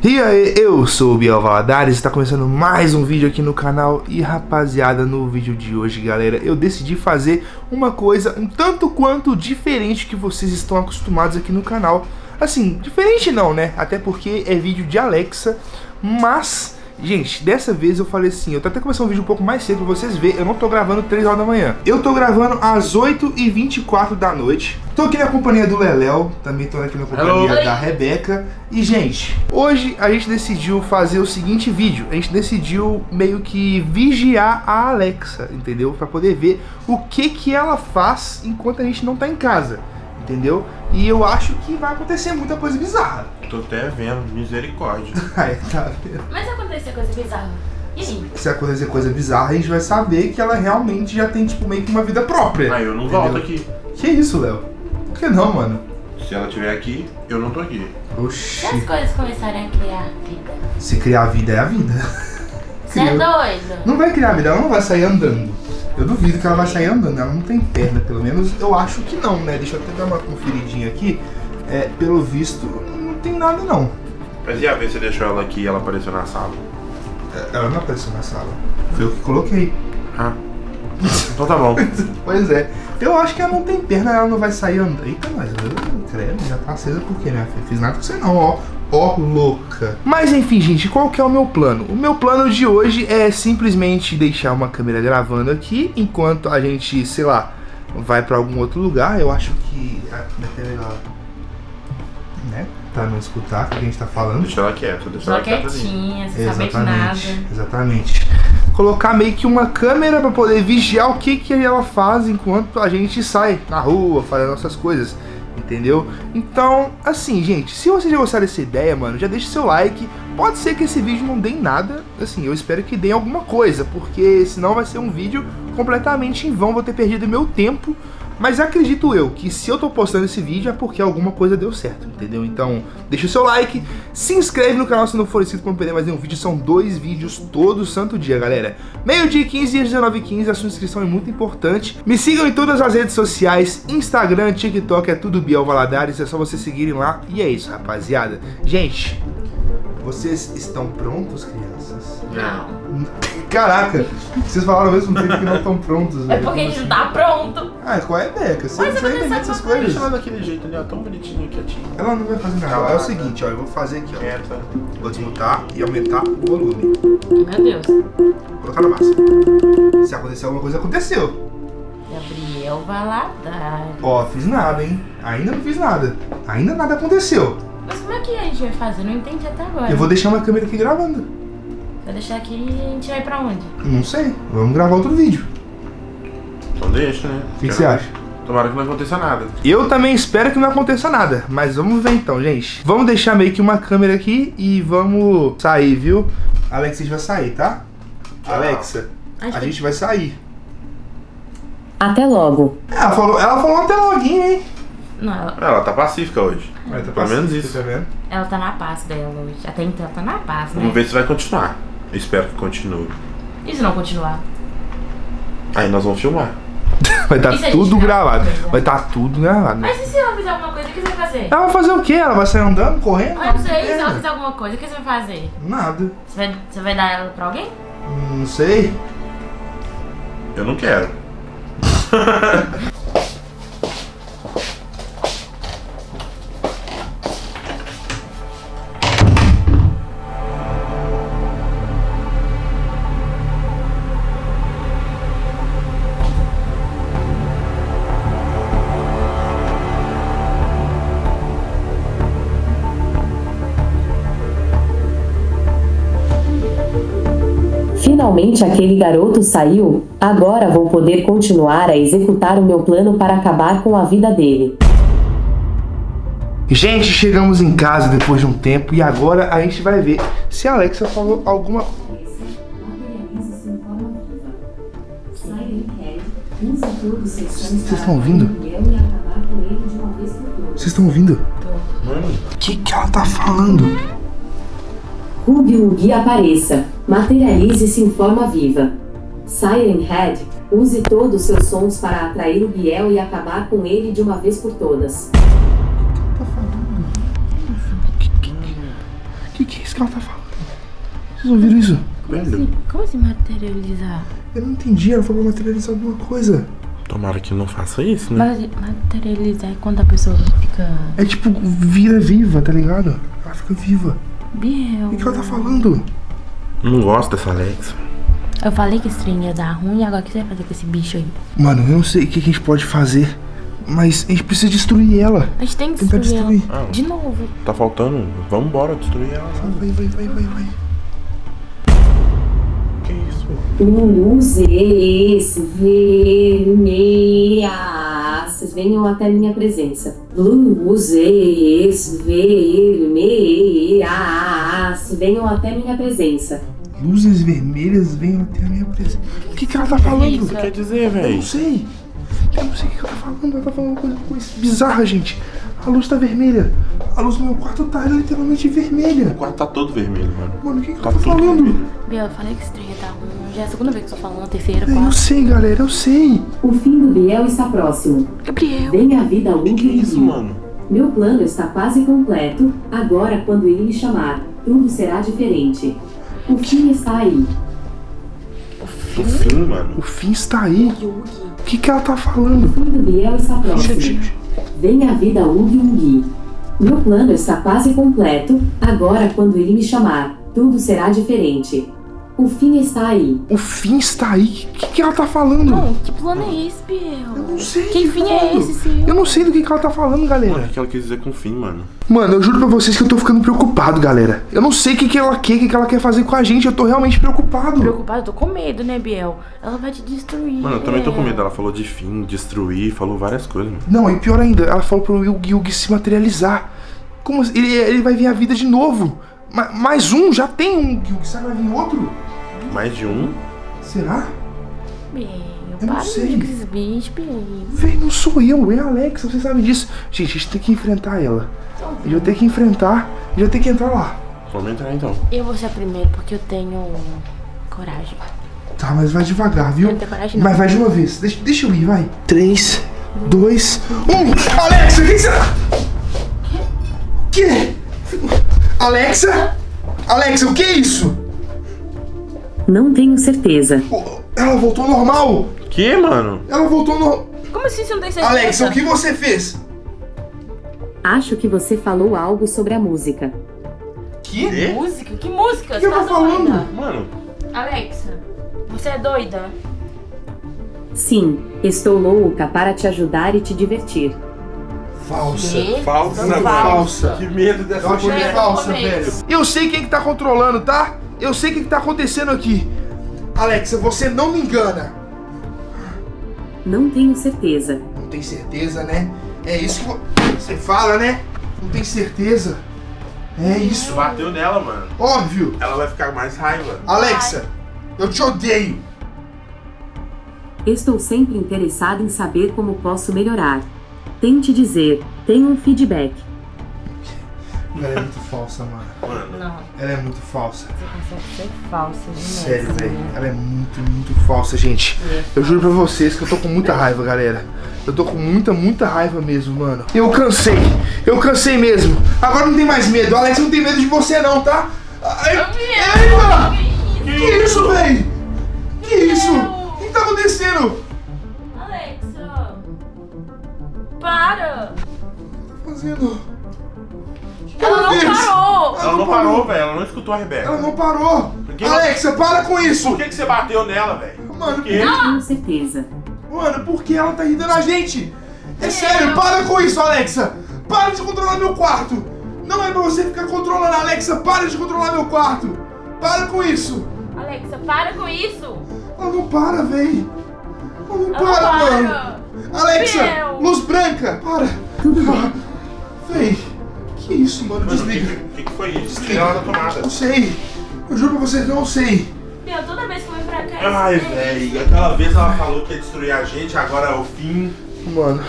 E aí, eu sou o Biel Valadares, está começando mais um vídeo aqui no canal e rapaziada, no vídeo de hoje, galera, eu decidi fazer uma coisa um tanto quanto diferente que vocês estão acostumados aqui no canal. Assim, diferente não, né? Até porque é vídeo de Alexa, mas Gente, dessa vez eu falei assim, eu tô até começando um vídeo um pouco mais cedo pra vocês verem, eu não tô gravando 3 horas da manhã. Eu tô gravando às 8h24 da noite. Tô aqui na companhia do Leléo, também tô aqui na companhia Hello. da Rebeca. E, gente, hoje a gente decidiu fazer o seguinte vídeo. A gente decidiu meio que vigiar a Alexa, entendeu? Pra poder ver o que que ela faz enquanto a gente não tá em casa entendeu? E eu acho que vai acontecer muita coisa bizarra. Tô até vendo, misericórdia. Aí, tá vendo? Mas se acontecer coisa bizarra, e aí? Se acontecer coisa bizarra, a gente vai saber que ela realmente já tem, tipo, meio que uma vida própria. Aí eu não entendeu? volto aqui. Que isso, Léo? Por que não, mano? Se ela estiver aqui, eu não tô aqui. Oxi. Se as coisas começarem a criar vida. Se criar vida é a vida. Você é doido? Não vai criar vida, ela não vai sair andando. Eu duvido que ela vai sair andando, ela não tem perna, pelo menos eu acho que não, né? Deixa eu até dar uma conferidinha aqui. É, pelo visto, não tem nada não. Mas e a vez você deixou ela aqui e ela apareceu na sala? É, ela não apareceu na sala. Foi eu que coloquei. Ah. Então tá bom. pois é. Eu acho que ela não tem perna, ela não vai sair andando. Eita, mas eu credo, já tá acesa por quê, filha? Fiz nada com você não, ó. Ó, oh, louca. Mas enfim, gente, qual que é o meu plano? O meu plano de hoje é simplesmente deixar uma câmera gravando aqui, enquanto a gente, sei lá, vai pra algum outro lugar. Eu acho que... Até ela... Né? Pra não escutar o que a gente tá falando. Deixa ela quieta, deixa ela quietinha, sem saber de nada. Exatamente. Colocar meio que uma câmera pra poder vigiar o que, que ela faz enquanto a gente sai na rua, faz nossas coisas entendeu? Então, assim, gente, se você já gostar dessa ideia, mano, já deixa seu like. Pode ser que esse vídeo não dê nada, assim, eu espero que dê alguma coisa, porque senão vai ser um vídeo completamente em vão, vou ter perdido meu tempo mas acredito eu que se eu tô postando esse vídeo é porque alguma coisa deu certo, entendeu? Então, deixa o seu like, se inscreve no canal se não for inscrito para não perder mais nenhum vídeo. São dois vídeos todo santo dia, galera. Meio-dia 15 e 19 15 a sua inscrição é muito importante. Me sigam em todas as redes sociais, Instagram, TikTok, é tudo Biel Valadares, é só vocês seguirem lá. E é isso, rapaziada. Gente, vocês estão prontos, crianças? Não. Caraca, vocês falaram ao mesmo tempo que não estão prontos, É porque a gente não tá pronto. Ah, qual é, Beca? Você, Mas você entende essas coisas? Deixa ela daquele jeito ali, ó, tão bonitinho, quietinho. Ela não vai fazer nada. É o seguinte, ó, eu vou fazer aqui, ó. Quieta. Vou desmutar e aumentar o volume. Meu Deus. Vou colocar na massa. Se acontecer alguma coisa, aconteceu. Gabriel Valadares. Ó, fiz nada, hein? Ainda não fiz nada. Ainda nada aconteceu. Mas como é que a gente vai fazer? Não entendi até agora. Eu vou deixar uma câmera aqui gravando. Vai deixar aqui e a gente vai pra onde? Não sei. Vamos gravar outro vídeo. Então deixa, né? O que, que você acha? Tomara que não aconteça nada. Eu também espero que não aconteça nada. Mas vamos ver então, gente. Vamos deixar meio que uma câmera aqui e vamos sair, viu? Alexa, a gente vai sair, tá? Tchau. Alexa, a gente vai sair. Até logo. Ela falou, ela falou até logo, hein? Não, ela... ela tá pacífica hoje. Mas tá Pelo menos isso. Tá vendo? Ela tá na paz dela hoje. Até então ela tá na paz, né? Vamos ver se vai continuar. Eu espero que continue. E se não continuar? Aí nós vamos filmar. Vai estar tá tudo gravado. Vai estar tá tudo gravado. Mas e se ela fizer alguma coisa, o que você vai fazer? Ela vai fazer o quê? Ela vai sair andando, correndo? Eu não sei, se ela fizer alguma coisa, o que você vai fazer? Nada. Você vai, você vai dar ela pra alguém? Não sei. Eu não quero. Finalmente aquele garoto saiu, agora vou poder continuar a executar o meu plano para acabar com a vida dele. Gente, chegamos em casa depois de um tempo e agora a gente vai ver se a Alexa falou alguma Vocês estão ouvindo? Vocês estão ouvindo? O que, que ela tá falando? Ruby Ugi apareça. Materialize-se em forma viva. Siren Head, use todos os seus sons para atrair o Biel e acabar com ele de uma vez por todas. O que, que, que é isso que ela tá falando? Vocês ouviram isso? Como Velho. como assim materializar? Eu não entendi, ela falou materializar alguma coisa. Tomara que não faça isso, né? Mas materializar é quando a pessoa fica. É tipo, vira viva, tá ligado? Ela fica viva. Biel. O que ela tá falando? Não gosto dessa Alexa. Eu falei que esse trem ia dar ruim, agora o que você vai fazer com esse bicho aí? Mano, eu não sei o que a gente pode fazer, mas a gente precisa destruir ela. A gente tem que destruir destruir. ela. De novo. Tá faltando. Vamos embora, destruir ela. Vai, vai, vai, vai, vai. Que isso? Luzes vermelhas, venham até minha presença. Luzes vermelhas, venham até minha presença. Luzes vermelhas venham até a minha presença. O que que ela tá falando? isso? Quer dizer, Eu velho? não sei. Eu não sei o que ela tá falando. Ela tá falando uma coisa, coisa bizarra, gente. A luz tá vermelha. A luz do meu quarto tá literalmente vermelha. O quarto tá todo vermelho, mano. Mano, o que que Tá ela tá tudo falando? vermelho. Biel, eu falei que esse trem ia dar ruim. Já é a segunda vez que eu tô falando, a terceira, É, Eu sei, galera, eu sei. O fim do Biel está próximo. Gabriel. Venha a vida um Que isso, mano? Meu plano está quase completo. Agora, quando ele me chamar, tudo será diferente. O fim está aí. O fim, mano. O fim está aí. O que que ela tá O falando? fim do Biel está próximo. Venha a vida Ung Ung. Meu plano está quase completo. Agora, quando ele me chamar, tudo será diferente. O fim está aí. O fim está aí? O que que ela tá falando? Não, que plano é esse, Biel? Eu não sei. Que fim é esse, seu? Eu não sei do que que ela tá falando, Mano, o galera. que ela quis dizer com fim, mano? Mano, eu juro pra vocês que eu tô ficando preocupado, galera. Eu não sei o que que ela quer, o que que ela quer fazer com a gente. Eu tô realmente preocupado. Preocupado, eu tô com medo, né, Biel? Ela vai te destruir. Mano, eu também tô com Biel. medo. Ela falou de fim, destruir, falou várias coisas, mano. Não, e pior ainda, ela falou pro Yugi Yugi se materializar. Como assim? ele, ele vai vir à vida de novo. Ma- mais um, já tem um Yugi, será que vai vir outro? Mais de um? Será? Biel, Eu não sei. bichos. Véi, não sou eu, é a Alexa, você sabe disso. Gente, a gente tem que enfrentar ela. A gente vai ter que enfrentar, gente vai ter que entrar lá. Vamos entrar então. Eu vou ser a primeira porque eu tenho coragem. Tá, mas vai devagar, viu? Eu não tenho coragem, não. Mas vai de uma vez. Deixa, deixa eu ir, vai. 3, 2, 1. Alexa, o que que você. Que? Alexa? Alexa, o que é isso? Não tenho certeza. Ela voltou ao normal. Que, mano? Ela voltou ao normal. Como assim você não tem certeza? Alexa, o que você fez? Acho que você falou algo sobre a música. Que? Quê? Música? Que música? Que Você eu tá tô falando? doida? Mano, Alexa, você é doida? Sim, estou louca para te ajudar e te divertir. Falsa. Falsa, mano. falsa. Que medo dessa Eu achei mulher. falsa, velho. Eu sei quem que tá controlando, tá? Eu sei o que que tá acontecendo aqui. Alexa, você não me engana. Não tenho certeza. Não tem certeza, né? É isso que vo- você fala, né? Não tem certeza. É isso. Bateu nela, mano. Óbvio. Ela vai ficar mais raiva. Alexa, eu te odeio. Estou sempre interessado em saber como posso melhorar. Tente dizer, tenha um feedback. Ela é muito falsa, mano. Mano, Não, Ela é muito falsa. você consegue ser falsa demais. Sério, velho. né? Ela é muito, muito falsa, gente. Eu juro pra vocês que eu tô com muita raiva, galera. Eu tô com muita, muita raiva mesmo, mano. Eu cansei. Eu cansei mesmo. Agora não tem mais medo. Alex não tem medo de você, não, tá? Ai, mano. Que isso, velho? Que isso? O que tá acontecendo? Alexa! Para! Fazendo. O que Ela não parou! ela não parou, velho. Ela não escutou a Rebeca. Ela não parou. que- Alexa, para com isso. Por que, que você bateu nela, velho? Mano, Por quê? Tenho certeza. Mano, por que ela tá irritando a gente? É sério, para com isso, Alexa! Para de controlar meu quarto! Não é pra você ficar controlando, Alexa! Para de controlar meu quarto! Para com isso! Alexa, para com isso! Ela não para, véi! Ela não Ela para, não mano! para! Alexa! Meu. Luz branca! Para! Tudo bem. Isso, mano? Mano, o que, Desliga! que, foi isso? Ela da tomada. Não sei! Eu juro pra vocês que eu não sei! Meu, toda vez que eu venho pra cá. Ai, isso é velho. Aquela vez ela falou que ia destruir a gente, agora é o fim. Mano,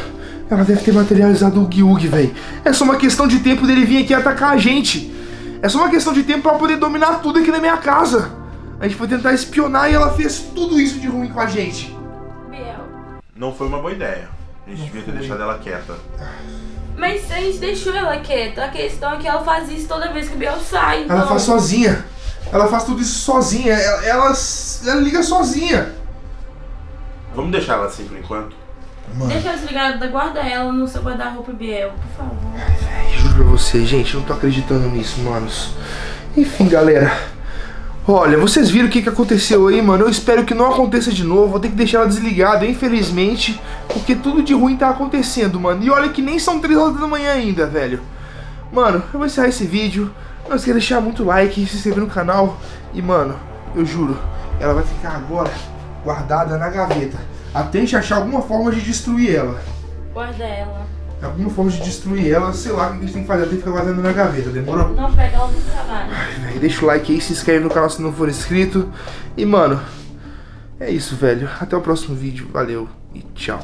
ela deve ter materializado o Gyug, velho. É só uma questão de tempo dele vir aqui atacar a gente. É só uma questão de tempo pra poder dominar tudo aqui na minha casa. A gente foi tentar espionar e ela fez tudo isso de ruim com a gente. Biel. Não foi uma boa ideia. A gente devia ter deixado ela quieta. Mas a gente deixou ela quieta. A questão é que ela faz isso toda vez que o Biel sai. Então... Ela faz sozinha. Ela faz tudo isso sozinha. Ela, ela, ela liga sozinha. Vamos deixar ela assim por enquanto? Mano, Deixa ela desligada, guarda ela no seu guarda-roupa, Biel, por favor. eu juro pra vocês, gente, eu não tô acreditando nisso, manos. Enfim, galera. Olha, vocês viram o que, que aconteceu aí, mano? Eu espero que não aconteça de novo. Vou ter que deixar ela desligada, infelizmente. Porque tudo de ruim tá acontecendo, mano. E olha que nem são 3 horas da manhã ainda, velho. Mano, eu vou encerrar esse vídeo. Não esqueça de deixar muito like, se inscrever no canal. E, mano, eu juro, ela vai ficar agora guardada na gaveta. Até a gente achar alguma forma de destruir ela. Guarda ela. Alguma forma de destruir ela, sei lá o que a gente tem que fazer. Ela tem que ficar guardando na gaveta, demorou? Não pega do trabalho. Deixa o like aí, se inscreve no canal se não for inscrito. E, mano, é isso, velho. Até o próximo vídeo. Valeu e tchau.